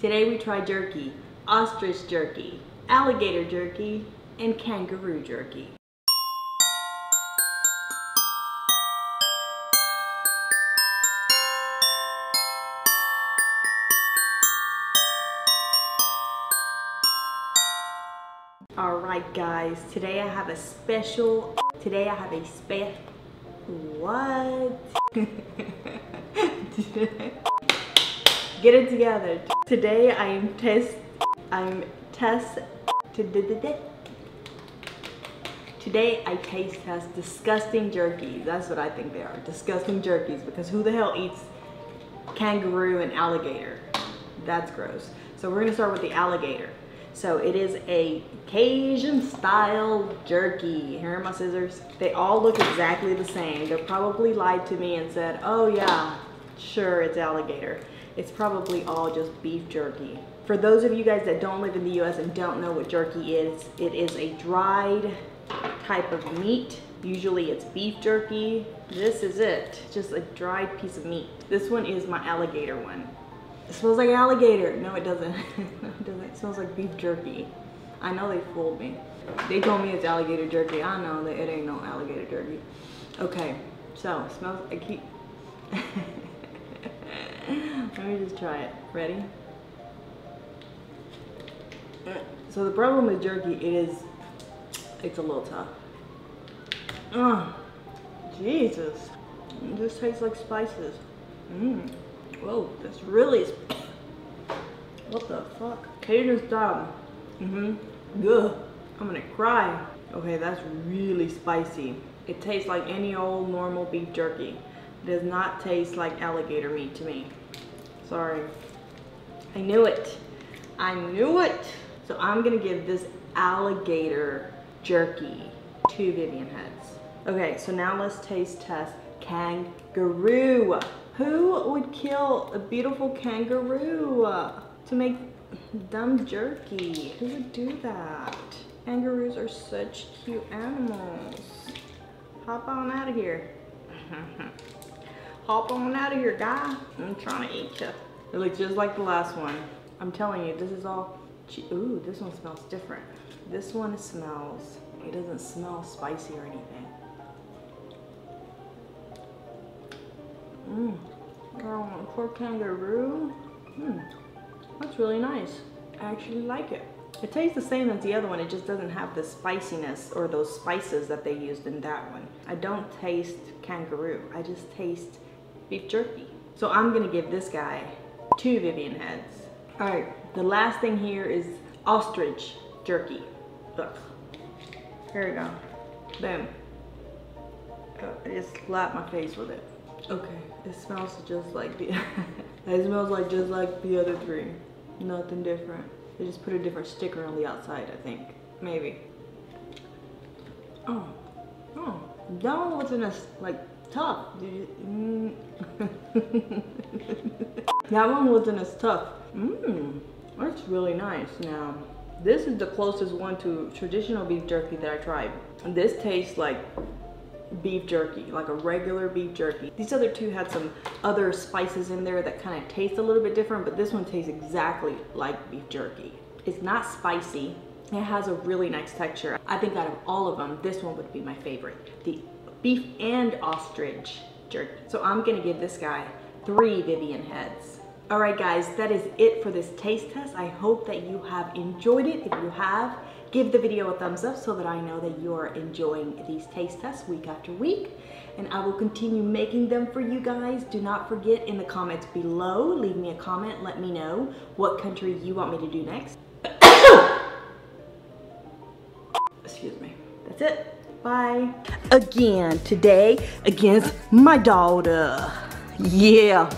Today we try jerky, ostrich jerky, alligator jerky, and kangaroo jerky. All right guys, today I have a special, today I have a spec, what? Get it together. Today I am test, I'm test, today I taste test disgusting jerkies. That's what I think they are, disgusting jerkies because who the hell eats kangaroo and alligator? That's gross. So we're gonna start with the alligator. So it is a Cajun style jerky. Here are my scissors. They all look exactly the same. They probably lied to me and said, oh yeah, sure, it's alligator. It's probably all just beef jerky. For those of you guys that don't live in the US and don't know what jerky is, it is a dried type of meat. Usually it's beef jerky. This is it, just a dried piece of meat. This one is my alligator one. It smells like alligator. No, it doesn't. no, it doesn't. It smells like beef jerky. I know they fooled me. They told me it's alligator jerky. I know that it ain't no alligator jerky. Okay, so it smells. I keep. Let me just try it. Ready? So the problem with jerky, it is, it's a little tough. Oh, Jesus. It just tastes like spices. Mmm. Whoa, that's really, what the fuck? Cajun style. Mm-hmm. Good. I'm gonna cry. Okay, that's really spicy. It tastes like any old normal beef jerky. Does not taste like alligator meat to me. Sorry. I knew it. I knew it. So I'm gonna give this alligator jerky two Vivian heads. Okay, so now let's taste test kangaroo. Who would kill a beautiful kangaroo to make dumb jerky? Who would do that? Kangaroos are such cute animals. Hop on out of here. Hop on out of here, guy. I'm trying to eat you. It looks just like the last one. I'm telling you, this is all, ooh, this one smells different. This one smells, it doesn't smell spicy or anything. Mmm. Oh, poor kangaroo. Mmm. That's really nice. I actually like it. It tastes the same as the other one, it just doesn't have the spiciness or those spices that they used in that one. I don't taste kangaroo, I just taste beef jerky. So I'm gonna give this guy two Vivian heads. All right, the last thing here is ostrich jerky. Ugh. Here we go. Boom. Oh, I just slapped my face with it. Okay, it smells just like the, it smells like just like the other three. Nothing different. They just put a different sticker on the outside, I think. Maybe. Oh, oh, that one wasn't as like tough. Mm. that one wasn't as tough. Mmm, that's really nice. Now, this is the closest one to traditional beef jerky that I tried. This tastes like beef jerky, like a regular beef jerky. These other two had some other spices in there that kind of taste a little bit different, but this one tastes exactly like beef jerky. It's not spicy. It has a really nice texture. I think out of all of them, this one would be my favorite. The beef and ostrich jerky. So I'm gonna give this guy three Vivian heads. All right guys, that is it for this taste test. I hope that you have enjoyed it. If you have, give the video a thumbs up so that I know that you're enjoying these taste tests week after week. And I will continue making them for you guys. Do not forget in the comments below, leave me a comment, let me know what country you want me to do next. Excuse me. That's it. Bye. Again, today against my daughter. Yeah.